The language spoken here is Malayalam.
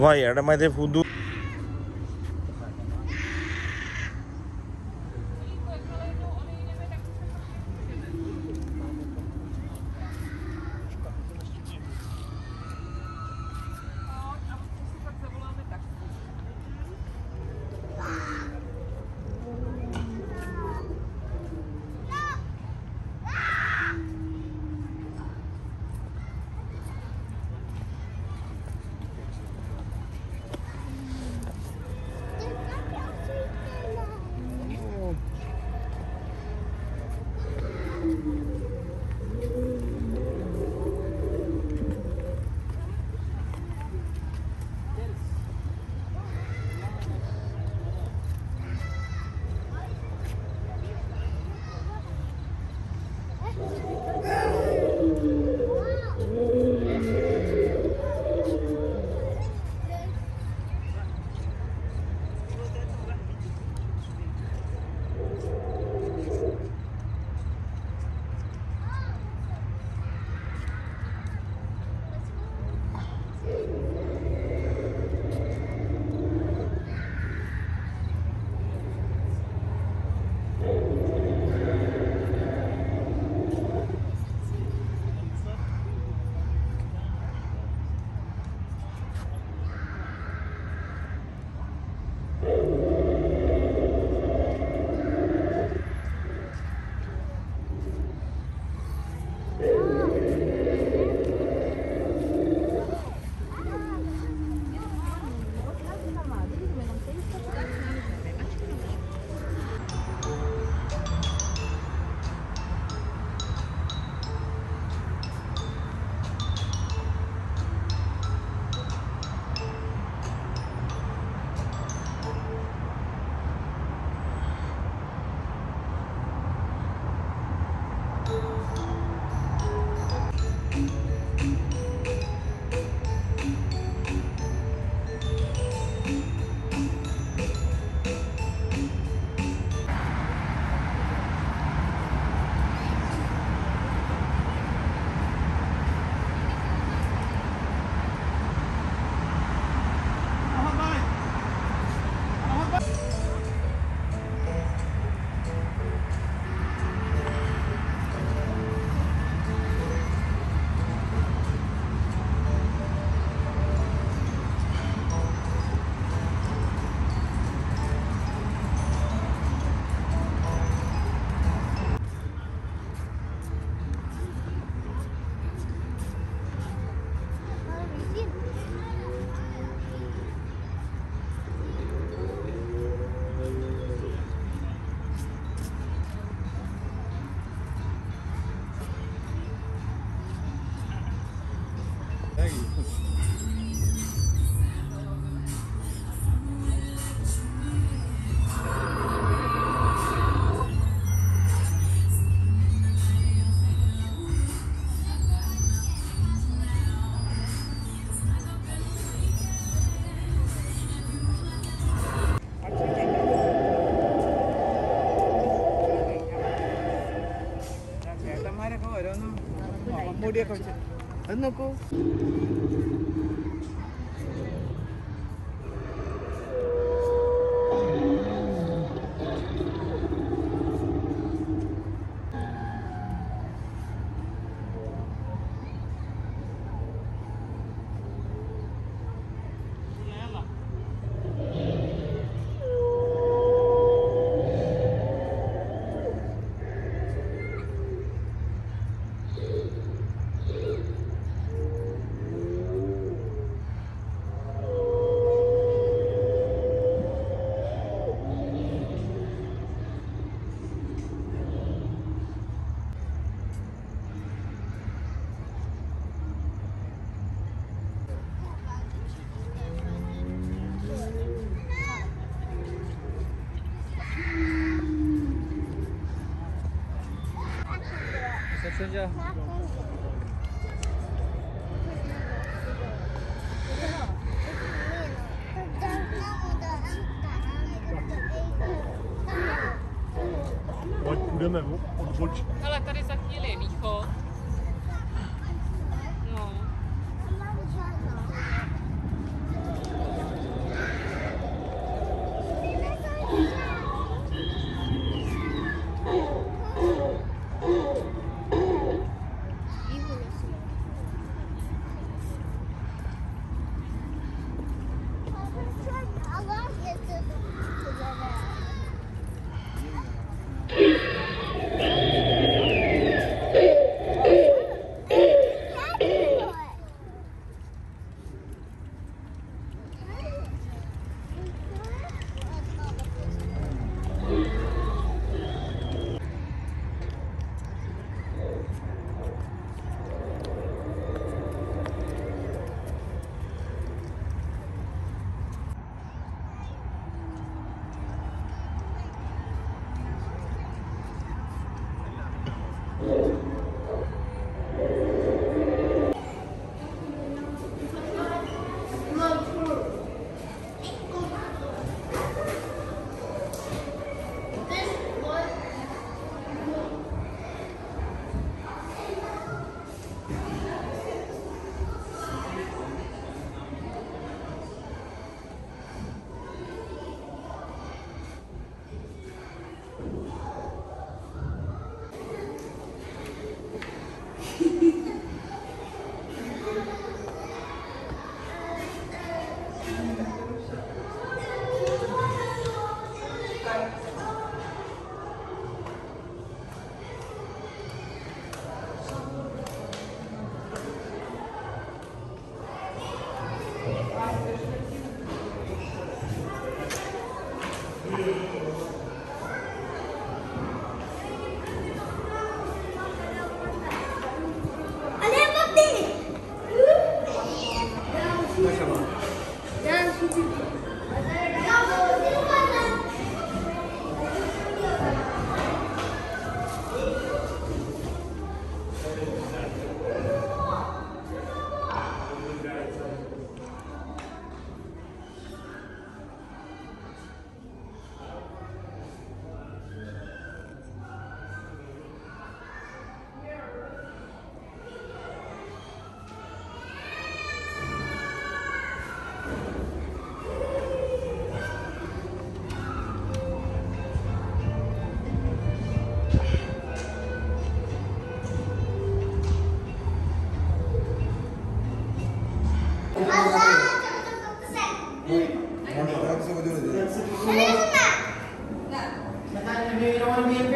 vai era mais é, de fudu. ചേട്ടന്മാരൊക്കെ ഓരോന്നും മൂടിയൊക്കെ വെച്ച് А ну-ка. Pojď, půjdeme odboč. Ale tady za chvíli východ. 为什么 want to be